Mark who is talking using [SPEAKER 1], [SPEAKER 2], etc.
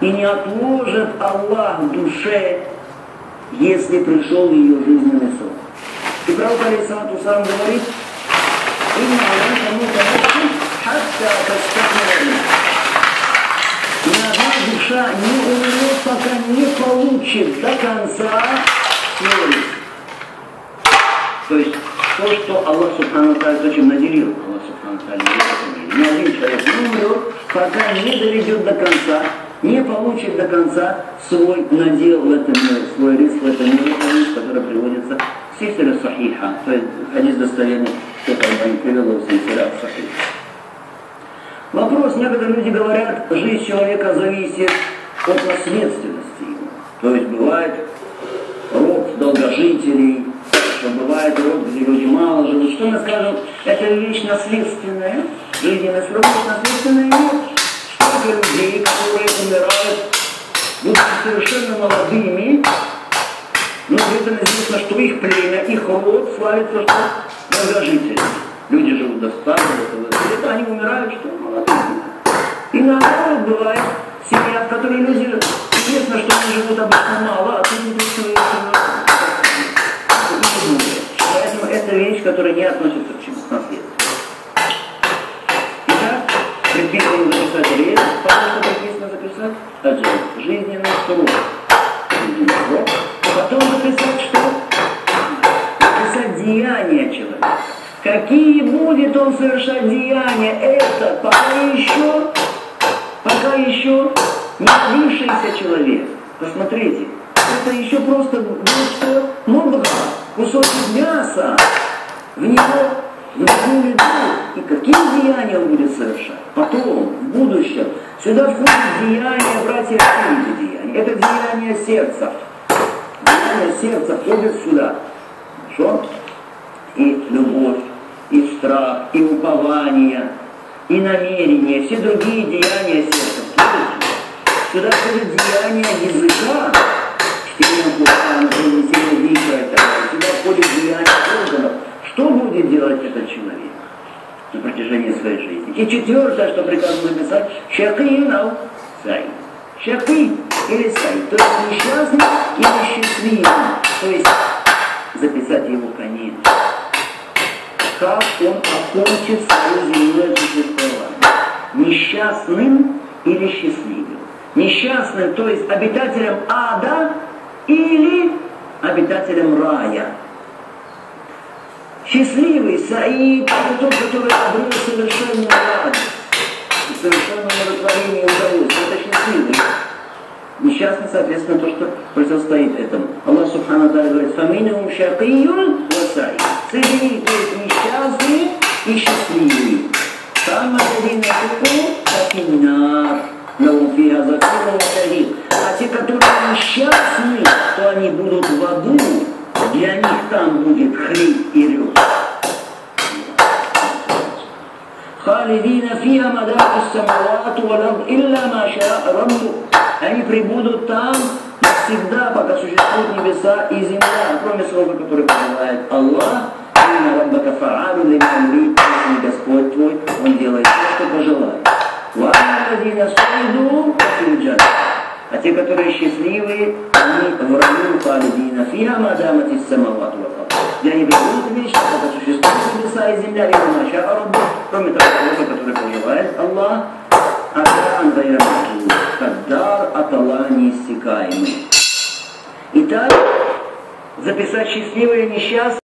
[SPEAKER 1] И не отложит Аллах в душе, если пришел ее жизненный срок. И пророк Алисату сам говорит, «Инна алейка мутанаши, хатта тастахмира Ни одна душа не умрет, пока не получит до конца свой То есть то, что Аллах Субхану Тааля, то, наделил Аллах Субхану Тааля ни один человек не умрет, пока не доведет до конца, не получит до конца свой надел в этом мире, свой риск в этом мире, который приводится в Сисере Сахиха, то есть хадис достоверный, что Албани привел его в Сисере Сахиха. Вопрос, некоторые люди говорят, жизнь человека зависит от наследственности. То есть бывает род долгожителей, род, где люди мало живут. Что мы скажем, это вещь наследственная, жизненный срок наследственная вещь. Столько людей, которые умирают, будучи совершенно молодыми, но при этом известно, что их племя, их род славится, что долгожители. Люди живут до 100, до лет, они умирают, что молодыми. И наоборот бывает семья, в которой люди, известно, аджал, жизненный срок. Жизненный срок. Потом записать что? Записать деяния человека. Какие будет он совершать деяния? Это пока еще, пока еще не родившийся человек. Посмотрите, это еще просто будет что? Мудра, кусочек мяса. В него вдохнули дух. И какие деяния он будет совершать? Потом, в будущем. Сюда входит деяние, братья, какие деяния? Это деяние сердца. Деяние сердца входит сюда. Хорошо? И любовь, и страх, и упование, и намерение, все другие деяния сердца сюда. Сюда входит деяние языка, чтением Курана, принесением вика и так далее. Сюда входит деяние органов. Что будет делать этот человек на протяжении своей жизни? И четвертое, что приказано написать, шакинау сай. Шаки или сай. То есть несчастный или счастливый. То есть записать его конец. Как он окончит свое земное существование. Несчастным или счастливым. Несчастным, то есть обитателем ада или обитателем рая. Счастливый Саид – это тот, который обрел совершенную радость, совершенное умиротворение и удовольствие. Это счастливый. Несчастный, соответственно, то, что противостоит этому. Аллах Субхану говорит, «Фаминум шакиюн васай». Есть несчастные и счастливые. Там один куку, кафинар, лауфия закона ватарик. А те, которые несчастны, то они будут в аду, для них там будет хрип и рев. خالدين فيها مدار السماوات والأرض إلا ما شاء ربك Они прибудут там всегда, пока существуют небеса и земля, кроме срока, который пожелает Аллах. Инна раббака фа'алу лиман Господь твой, Он делает то, что пожелает. وَأَنَّ суиду фиджан. а те, которые счастливые, они в раю халидина фиха мадамати самават Для них будут вечно, пока существуют небеса и земля, и маша арабу, кроме того, который пожелает Аллах, Адан Дайрамаху, как дар от Аллаха неиссякаемый. Итак, записать счастливые и несчастные